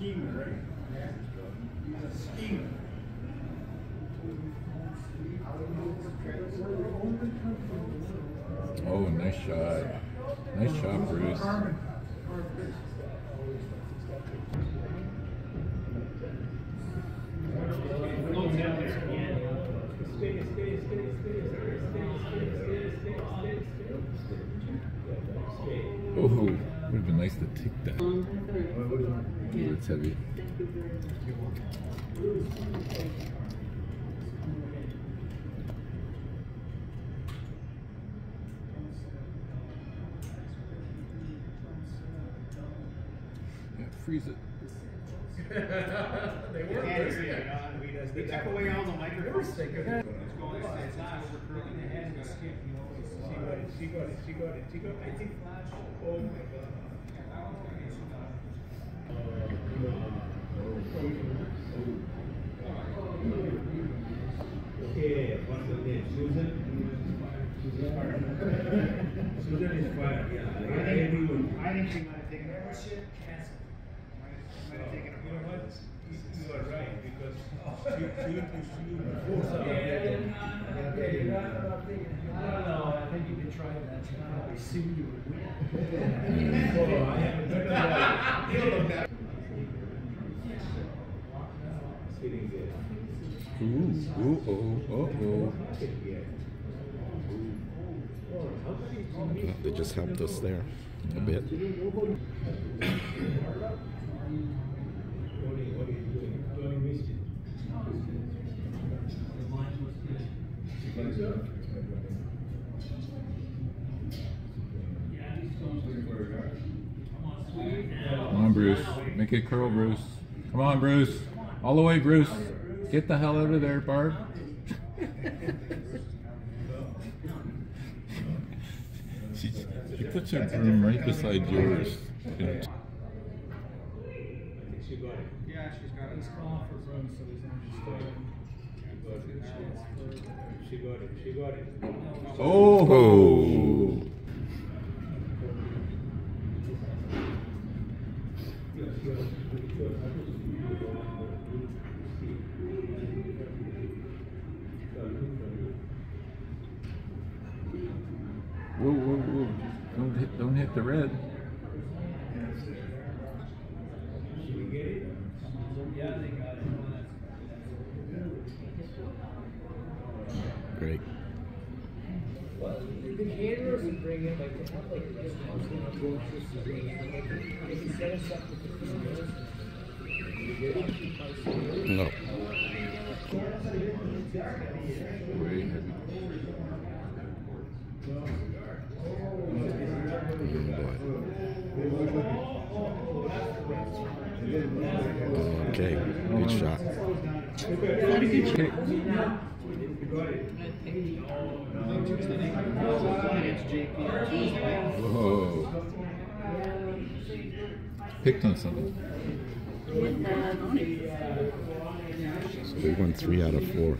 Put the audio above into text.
schemer, right? He's a schemer. Oh, nice shot. Nice shot, Bruce. Oh, would have been nice to take that. Ooh, it's heavy. Yeah, freeze it. They were busy. They took away all the microphones. She got it, she got it, she got it, she got it. I think, oh my god. Okay, what's her name? Susan? Susan is fine, yeah. I think, I think she might have taken a shit cancer. Might have taken a You know what? You are right, because she, she went to school before something. I don't know, I think you could try that, you probably sue you and win. Oh, I haven't done that. You look that. Ooh, ooh, oh, oh, oh. They just helped us there a bit. What are you, what are you doing? Tony missed it. Come on, Bruce. Make it curl, Bruce. Come on, Bruce. All the way, Bruce. Get the hell out of there, Barb. she, she puts her broom right beside yours. I think she got it. Yeah, she's got it. He's calling for room, so he's not just. She got it, she got it. Oh! oh. Whoa, whoa, whoa. Don't hit, don't hit the red. Great. The caterers would bring in like, they have like restaurants, they have groceries to bring in, like, they can set us up with the food. No. Way heavy. Okay, good shot. Whoa. Picked on something. So we won three out of four.